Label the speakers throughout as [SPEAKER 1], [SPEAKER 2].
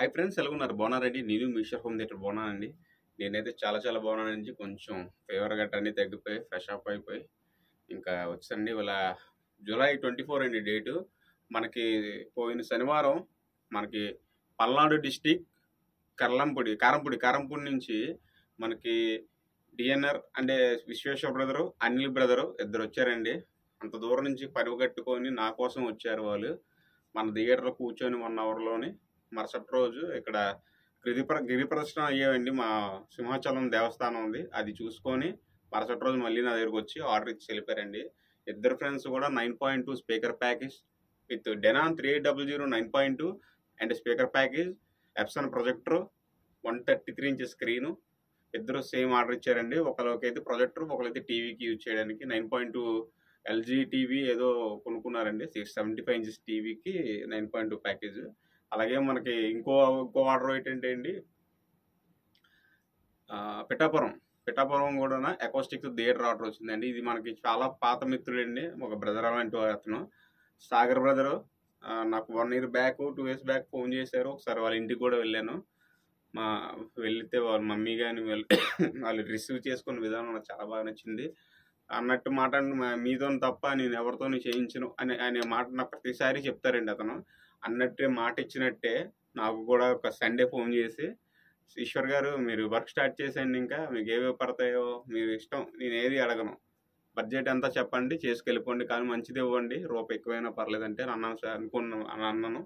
[SPEAKER 1] Hi friends ఎలా ఉన్నారు? బాగున్నారండి నేను మీషర్ హోమ్ థియేటర్ బాగున్నానండి. నేనైతే చాలా చాలా బాగున్నానండి కొంచెం ఫీవర్ గట్ట అన్నీ తగ్గిపోయి ఫ్రెష్ అప్ అయిపోయి ఇంకా వచ్చండి ఇవాళ జూలై ట్వంటీ ఫోర్ అండి డేటు. మనకి పోయిన శనివారం మనకి పల్నాడు డిస్టిక్ కర్లంపూడి కారంపూడి కారంపూడి నుంచి మనకి డిఎన్ఆర్ అంటే విశ్వేశ్వర బ్రదరు అనిల్ బ్రదరు ఇద్దరు వచ్చారండి. అంత దూరం నుంచి పరిగెట్టుకొని నా కోసం వచ్చారు వాళ్ళు. మన థియేటర్లో కూర్చొని వన్ అవర్లోని మరుసటి రోజు ఇక్కడ గిరిప్ర గిరి ప్రదర్శన అయ్యేవండి మా సింహాచలం దేవస్థానం ఉంది. అది చూసుకొని మరుసటి రోజు మళ్ళీ నా దగ్గరకు వచ్చి ఆర్డర్ ఇచ్చి వెళ్ళిపోయారండి. ఇద్దరు ఫ్రెండ్స్ కూడా nine point two speaker package with Denon three eight double zero nine point two and speaker package Epson projector one thirty three inches screen. ఇద్దరు సేమ్ ఆర్డర్ ఇచ్చారండి. ఒకరికైతే ప్రొజెక్టర్ ఒకరైతే టీవీకి యూజ్ చేయడానికి nine point two LG TV ఏదో కొనుక్కున్నారండి. Six seventy five inches టీవీకి nine point two package. అలాగే మనకి ఇంకో ఇంకో ఆర్డర్ ఏంటంటే అండి పిఠాపురం. పిఠాపురం కూడా ఎకోస్టిక్ థియేటర్ ఆర్డర్ వచ్చిందండి. ఇది మనకి చాలా పాత మిత్రుడండి ఒక బ్రదర్ అలాంటి అతను. సాగర్ బ్రదరు నాకు one year back two years back phone చేశారు. ఒకసారి వాళ్ళ ఇంటికి కూడా వెళ్ళాను. మా వెళ్తే వాళ్ళ మమ్మీ కానీ వెళ్ళి వాళ్ళు రిసీవ్ చేసుకున్న విధానం నాకు చాలా బాగా నచ్చింది. అన్నట్టు మాట మీతో తప్ప నేను ఎవరితో చేయించను అనే అనే మాట నాకు ప్రతిసారి చెప్తారండి అతను. అన్నట్టే మాట ఇచ్చినట్టే నాకు కూడా ఒక సండే ఫోన్ చేసి ఈశ్వర్ గారు మీరు వర్క్ స్టార్ట్ చేసేయండి ఇంకా. మీకు ఏవే పడతాయో మీరు ఇష్టం. నేను ఏది అడగను. బడ్జెట్ ఎంత చెప్పండి. చేసుకెళ్ళిపోండి. కానీ మంచిది ఇవ్వండి. రూపాయి ఎక్కువైనా పర్లేదంటే అన్నాను సార్. అనుకున్నాను అని అన్నాను.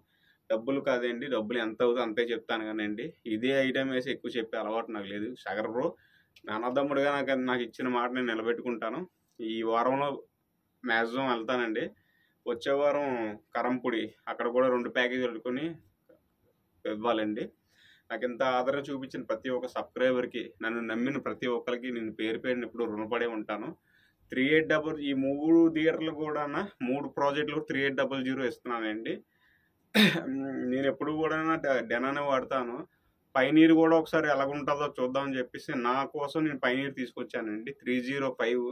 [SPEAKER 1] డబ్బులు కాదండి. డబ్బులు ఎంత అవుతుందో అంతే చెప్తాను కానండి. ఇదే ఐటమ్ వేసి ఎక్కువ చెప్పే అలవాటు నాకు లేదు. సగర్ బ్రో నాన్నదమ్ముడుగా నాకు నాకు ఇచ్చిన మాట నేను నిలబెట్టుకుంటాను. ఈ వారంలో మ్యాక్సిమం వెళ్తానండి. వచ్చే వారం కరంపుడి అక్కడ కూడా రెండు ప్యాకేజీలు పెట్టుకొని ఇవ్వాలండి. నాకు ఇంత ఆదరణ చూపించిన ప్రతి ఒక్క సబ్స్క్రైబర్కి నన్ను నమ్మిన ప్రతి ఒక్కరికి నేను పేరు పేరుని ఇప్పుడు రుణపడే ఉంటాను. త్రీ ఎయిట్ డబల్ ఈ మూడు థియేటర్లు కూడా మూడు ప్రాజెక్టులు త్రీ ఎయిట్ డబల్ జీరో ఇస్తున్నానండి. నేను ఎప్పుడు కూడా డెనానే వాడతాను. పైనీర్ కూడా ఒకసారి ఎలాగుంటుందో చూద్దామని చెప్పేసి నా కోసం నేను పైనీర్ తీసుకొచ్చానండి. Three zero five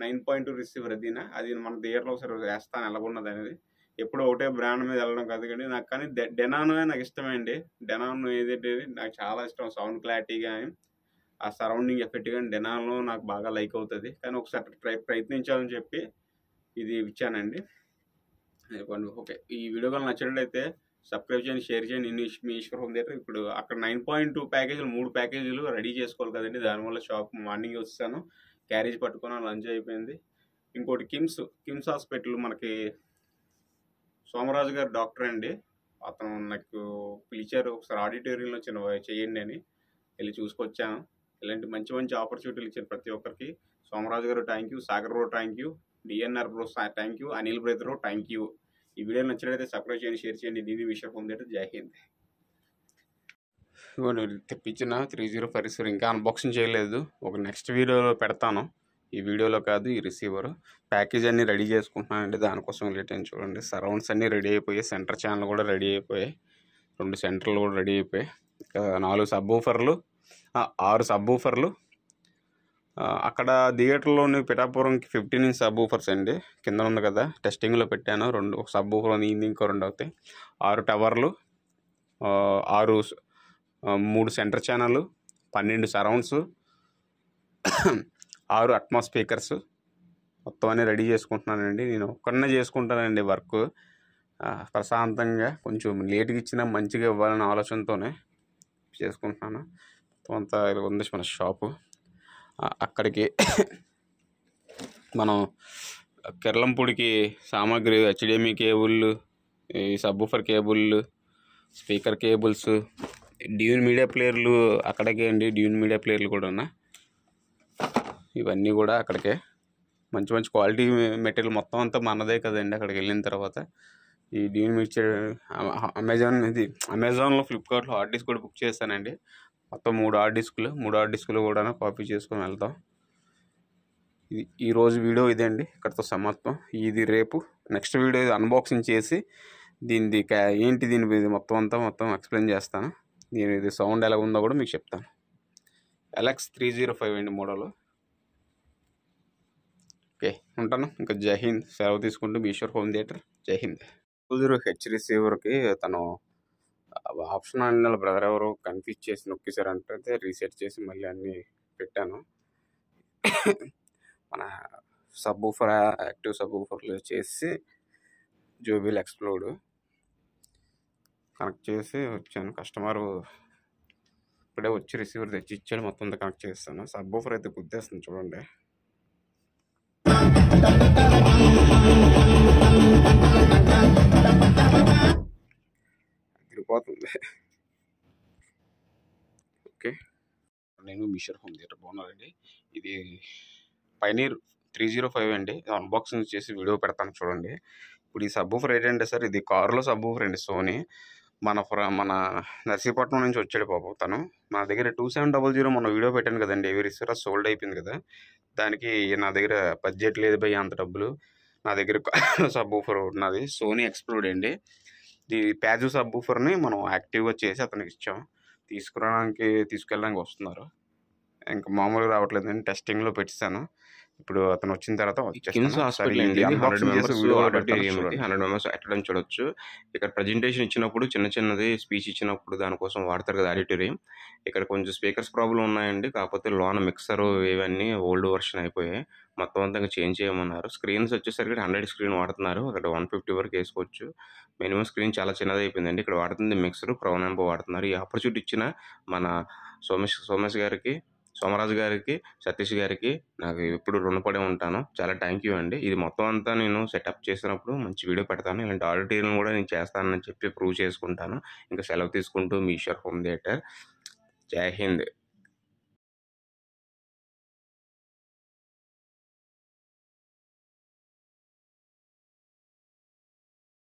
[SPEAKER 1] nine point two receiver అదిన అది మన థియేటర్లో ఒకసారి వేస్తాను ఎలాగున్నది అనేది ఎప్పుడో ఒకటే బ్రాండ్ మీద వెళ్ళడం కాదు కానీ నాకు కానీ డెనానో నాకు ఇష్టమండి. డెనానో ఏదంటే నాకు చాలా ఇష్టం సౌండ్ క్లారిటీ కానీ ఆ సరౌండింగ్ ఎఫెక్ట్ కానీ డెనానో నాకు బాగా లైక్ అవుతుంది. కానీ ఒకసారి ట్రై ప్రయత్నించాలని చెప్పి ఇది ఇచ్చానండి. ఓకే. ఈ వీడియో కానీ నచ్చినట్లయితే సబ్స్క్రైబ్ చేయండి షేర్ చేయండి ఇన్ని మీ ఈశ్వర్ హోమ్ థియేటర్. ఇప్పుడు అక్కడ నైన్ పాయింట్ టూ ప్యాకేజీలు మూడు ప్యాకేజీలు రెడీ చేసుకోవాలి కదండి. దానివల్ల షాప్ మార్నింగ్ వచ్చాను క్యారేజ్ పట్టుకున్నాను లంచ్ అయిపోయింది. ఇంకోటి కిమ్స్ కిమ్స్ హాస్పిటల్ మనకి సోమరాజు గారు డాక్టర్ అండి. అతను నాకు పిలిచారు ఒకసారి ఆడిటోరియంలో చిన్న చేయండి అని వెళ్ళి చూసుకొచ్చాను. ఇలాంటి మంచి మంచి ఆపర్చునిటీలు ఇచ్చారు ప్రతి ఒక్కరికి. Somaraju garu thank you Sagar bro thank you DNR bro thank you Anil brother thank you ఈ వీడియో నచ్చినట్లయితే సబ్స్క్రైబ్ చేయండి షేర్ చేయండి. దీని విషయం పొందేట జై హింద్. తెప్పించిన త్రీ జీరో ఫైవ్ రిసీవర్ ఇంకా అన్బాక్సింగ్ చేయలేదు. ఒక నెక్స్ట్ వీడియోలో పెడతాను. ఈ వీడియోలో కాదు ఈ రిసీవర్ ప్యాకేజ్ అన్నీ రెడీ చేసుకుంటున్నానండి దానికోసం లేట్ అని చూడండి. సరౌండ్స్ అన్నీ రెడీ అయిపోయాయి. సెంటర్ ఛానల్ కూడా రెడీ అయిపోయాయి. రెండు సెంటర్లు కూడా రెడీ అయిపోయాయి. నాలుగు సబ్ ఊఫర్లు ఆరు సబ్ ఊఫర్లు అక్కడ థియేటర్లోని పిఠాపురంకి ఫిఫ్టీన్ ఇంచ్ సబ్ ఊఫర్స్ అండి. కింద ఉంది కదా టెస్టింగ్లో పెట్టాను. రెండు ఒక సబ్ ఊఫర్ ఉంది ఇంకో రెండు అవుతాయి. ఆరు టవర్లు ఆరు మూడు సెంటర్ ఛానల్ పన్నెండు సరౌండ్స్ ఆరు అట్మా స్పీకర్స్. మొత్తం అన్నీ రెడీ చేసుకుంటున్నానండి. నేను ఒక్కడనే చేసుకుంటానండి వర్క్. ప్రశాంతంగా కొంచెం లేట్గా ఇచ్చినా మంచిగా ఇవ్వాలనే ఆలోచనతోనే చేసుకుంటున్నాను. మొత్తం అంతా ఉంది మన షాపు. అక్కడికి మనం కిర్లంపూడికి సామాగ్రి హెచ్డిఎంఈ కేబుల్ ఈ సబ్బూఫర్ కేబుళ్ళు స్పీకర్ కేబుల్స్ డ్యూన్ మీడియా ప్లేయర్లు అక్కడికే అండి. డ్యూన్ మీడియా ప్లేయర్లు కూడా ఇవన్నీ కూడా అక్కడికే. మంచి మంచి క్వాలిటీ మెటీరియల్ మొత్తం అంతా మనదే కదండి అక్కడికి వెళ్ళిన తర్వాత. ఈ డ్యూన్ మీడియా అమెజాన్ ఇది అమెజాన్లో ఫ్లిప్కార్ట్లో హార్డ్ డిస్క్ కూడా బుక్ చేశానండి. మొత్తం మూడు హార్డ్ డిస్కులు మూడు హార్డ్ డిస్కులు కూడా కాపీ చేసుకొని వెళ్తాం ఇది ఈరోజు వీడియో ఇదే అండి ఇక్కడతో సమాప్తం. ఇది రేపు నెక్స్ట్ వీడియో ఇది అన్బాక్సింగ్ చేసి దీనిది క్యా ఏంటి దీని మొత్తం అంతా మొత్తం ఎక్స్ప్లెయిన్ చేస్తాను. దీని ఇది సౌండ్ ఎలా ఉందో కూడా మీకు చెప్తాను. ఎలక్స్ త్రీ జీరో ఫైవ్ అండి మోడల్. ఓకే ఉంటాను. ఇంకా జై హింద్. సెలవు తీసుకుంటూ ఈశ్వర్ హోమ్ థియేటర్. జై హింద్. జీరో హెచ్ రిసీవర్కి తను ఆప్షన్ అన్న బ్రదర్ ఎవరు కన్ఫ్యూజ్ చేసి నొక్కేశారంటే రీసెట్ చేసి మళ్ళీ అన్నీ పెట్టాను. మన సబ్ ఊఫర్ యాక్టివ్ సబ్ ఊఫర్లో చేసి జూబిల్ ఎక్స్ప్లోడ్. కనెక్ట్ చేసి వచ్చాను. కస్టమర్ ఇప్పుడే వచ్చి రిసీవర్ తెచ్చి ఇచ్చాడు మొత్తం కనెక్ట్ చేస్తాను. సబ్ ఊఫర్ అయితే గుద్దేస్తుంది చూడండి. అదిరిపోతుంది ఓకే. నేను మిషర్ హోమ్ థియేటర్. బాగున్నారండి ఇది పైనీర్ త్రీ జీరో ఫైవ్ అండి. అన్బాక్సింగ్ చేసి వీడియో పెడతాను చూడండి. ఇప్పుడు ఈ సబ్ ఊఫర్ ఏంటంటే సార్ ఇది కారులో సబ్ అండి సోనీ మన ఫ్ర మన నర్సీపట్నం నుంచి వచ్చాడు పాపం తను. నా దగ్గర టూ సెవెన్ డబల్ జీరో మొన్న వీడియో పెట్టాను కదండి. ఎవరి సోల్డ్ అయిపోయింది కదా. దానికి నా దగ్గర బడ్జెట్ లేదు భయ్య అంత డబ్బులు. నా దగ్గర సబ్ ఊఫర్ ఉన్నది. సోనీ ఎక్స్ప్లోడ్ అండి. ఈ ప్యాజు సబ్ బూఫర్ని మనం యాక్టివ్గా చేసి అతనికి ఇచ్చాం. తీసుకురావడానికి తీసుకెళ్ళడానికి వస్తున్నారు. ఇంకా మామూలుగా రావట్లేదు. నేను టెస్టింగ్లో పెట్టిస్తాను. ఇప్పుడు అతను వచ్చిన తర్వాత
[SPEAKER 2] KIMS hospital hundred members hundred members చూడొచ్చు. ఇక్కడ ప్రజెంటేషన్ ఇచ్చినప్పుడు చిన్న చిన్నది స్పీచ్ ఇచ్చినప్పుడు దానికోసం వాడతారు కదా ఆడిటోరియం. ఇక్కడ కొంచెం స్పీకర్స్ ప్రాబ్లం ఉన్నాయండి. కాకపోతే లోన మిక్సర్ ఇవన్నీ ఓల్డ్ వర్షన్ అయిపోయాయి. మొత్తం అంతా చేంజ్ చేయమన్నారు. స్క్రీన్స్ వచ్చేసరికి హండ్రెడ్ స్క్రీన్ వాడుతున్నారు. అక్కడ వన్ ఫిఫ్టీ వరకు వేసుకోవచ్చు. మినిమం స్క్రీన్ చాలా చిన్నది అయిపోయిందండి. ఇక్కడ వాడుతుంది మిక్సర్ క్రౌన్ ఎంపో వాడుతున్నారు. ఈ ఆపర్చునిటీ ఇచ్చిన మన సోమేష్ సోమేష్ గారికి సోమరాజు గారికి సతీష్ గారికి నాకు ఎప్పుడు రుణపడి ఉంటాను. చాలా థ్యాంక్ యూ అండి. ఇది మొత్తం అంతా నేను సెటప్ చేసినప్పుడు మంచి వీడియో పెడతాను. ఇలాంటి ఆడిటోరియం కూడా నేను చేస్తానని చెప్పి ప్రూవ్ చేసుకుంటాను. ఇంకా సెలవు తీసుకుంటూ మీ ఈశ్వర్ హోమ్ థియేటర్. జై హింద్.